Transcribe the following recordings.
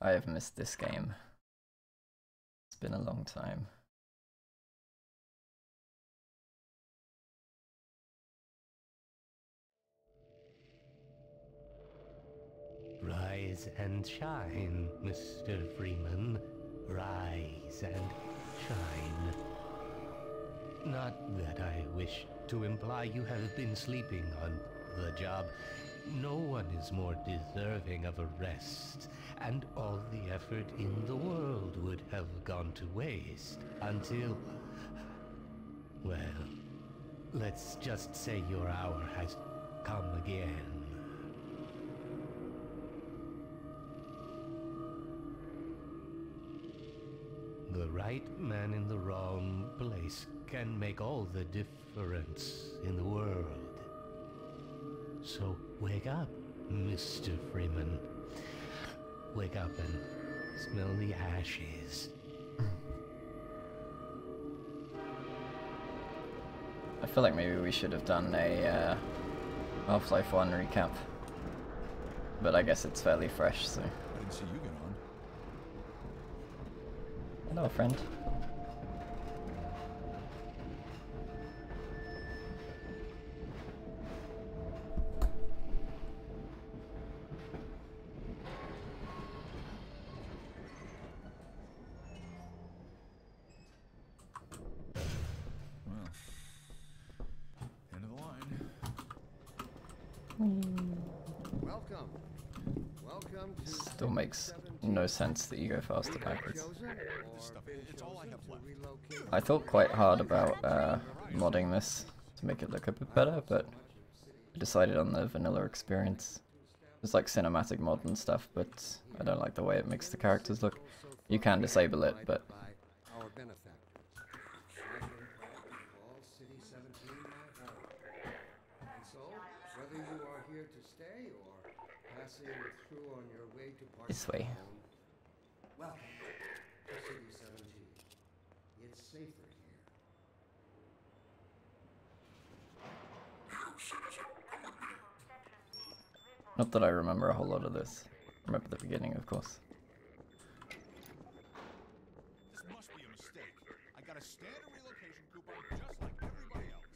I have missed this game. It's been a long time. Rise and shine, Mr. Freeman. Rise and shine. Not that I wish to imply you have been sleeping on the job. No one is more deserving of a rest, and all the effort in the world would have gone to waste until. Well, let's just say your hour has come again. The right man in the wrong place can make all the difference in. So wake up, Mr. Freeman. Wake up and smell the ashes. I feel like maybe we should have done a uh, Half-Life 1 recap. But I guess it's fairly fresh, so... I didn't see you get on. Hello, friend. Welcome. Still makes no sense that you go faster backwards. I thought quite hard about uh, modding this to make it look a bit better, but I decided on the vanilla experience. It's like cinematic mod and stuff, but I don't like the way it makes the characters look. You can disable it, but By our benefactors. All City 17 my home. And so, whether you are here to stay or passing through on your way to part This way. welcome to City 17. It's safer here. not that I remember a whole lot of this. remember the beginning, of course. This must be a mistake. I got a standard relocation coupon just like everybody else.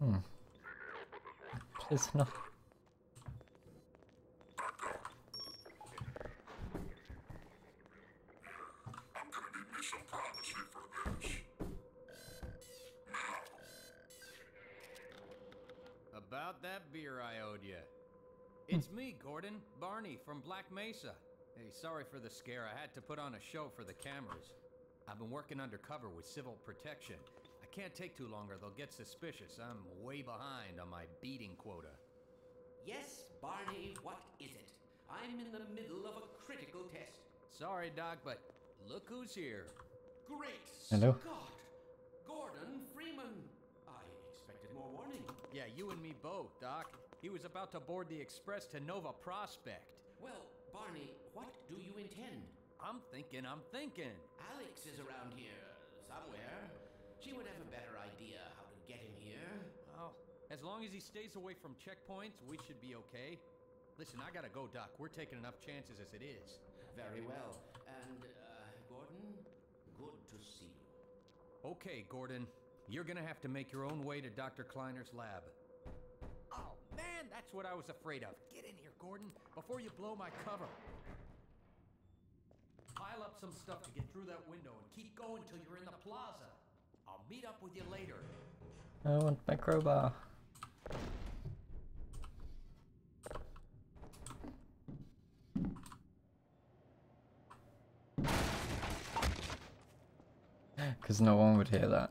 Hmm. It's not. About that beer I owed you. It's me, Gordon, Barney from Black Mesa. Hey, sorry for the scare. I had to put on a show for the cameras. I've been working undercover with civil protection. I can't take too long or they'll get suspicious. I'm way behind on my beating quota. Yes, Barney, what is it? I'm in the middle of a critical test. Sorry, Doc, but look who's here. Great Hello. Scott! Gordon Freeman! I expected more warning. Yeah, you and me both, Doc. He was about to board the express to Nova Prospekt. Well, Barney, what do you intend? I'm thinking, I'm thinking. Alyx is around here somewhere. She would have a better idea how to get him here. Oh, as long as he stays away from checkpoints, we should be okay. Listen, I gotta go, Doc. We're taking enough chances as it is. Very well. And, uh, Gordon, good to see you. Okay, Gordon. You're gonna have to make your own way to Dr. Kleiner's lab. Oh, man, that's what I was afraid of. Get in here, Gordon, before you blow my cover. Pile up some stuff to get through that window and keep going till you're in the plaza. I'll meet up with you later. I want my crowbar. Because no one would hear that.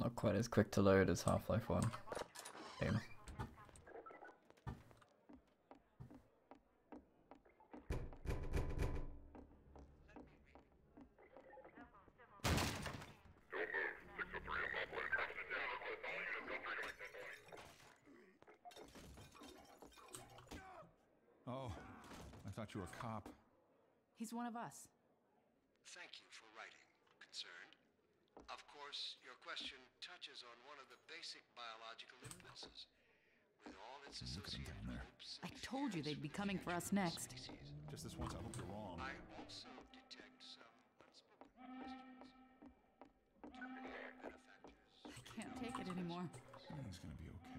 Not quite as quick to load as Half-Life 1 thought you were a cop. He's one of us. Thank you for writing, concerned. Of course, your question touches on one of the basic biological impulses, with all its associated hopes. I told you they'd be coming for us future of the next. species. Just this once, I hope you're wrong. I also detect some unspoken questions. Do our benefactors I can't take it anymore. Everything's gonna be okay.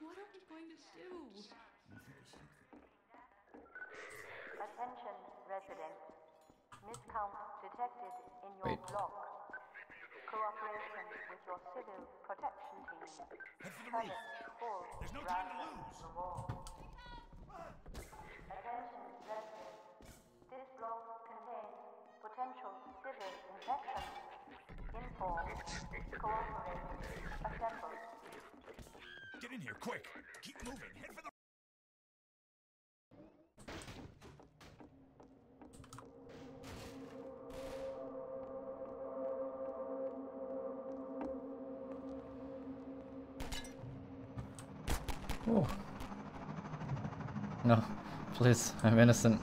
What are we going to do? We'll think of something. Miscount detected in your Wait. block. Cooperation with your civil protection team. Permit full There's no time to lose. Attention, residents. This block contains potential civil infection. Inform. Cooperate. Assemble. Get in here, quick! Keep moving. Head for the. Oh. No, please, I'm innocent.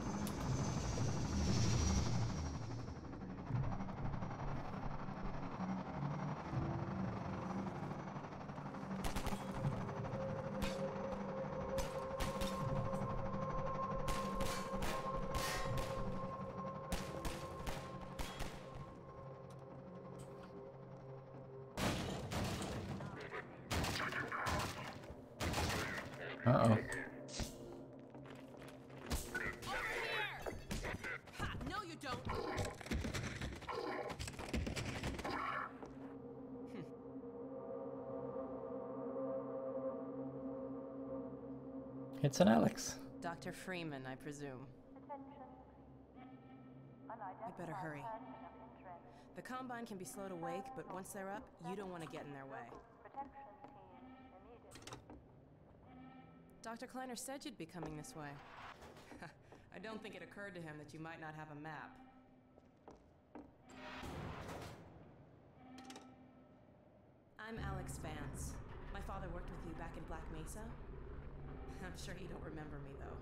Uh-oh. Ha, no, you don't. It's an Alex. Dr. Freeman, I presume. Attention. You better hurry. Unidentified person of interest. The Combine can be slow to wake, but once they're up, you don't want to get in their way. Protection team immediately. Dr. Kleiner said you'd be coming this way. I don't think it occurred to him that you might not have a map. I'm Alyx Vance. My father worked with you back in Black Mesa. I'm sure you don't remember me, though.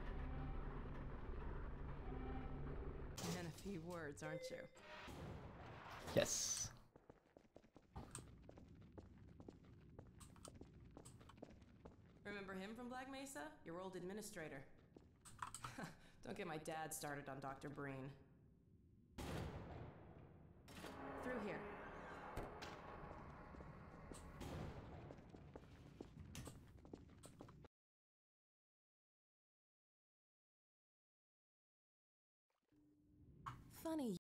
And a few words, aren't you? Yes. Remember him from Black Mesa? Your old administrator. Don't get my dad started on Dr. Breen. Through here. Funny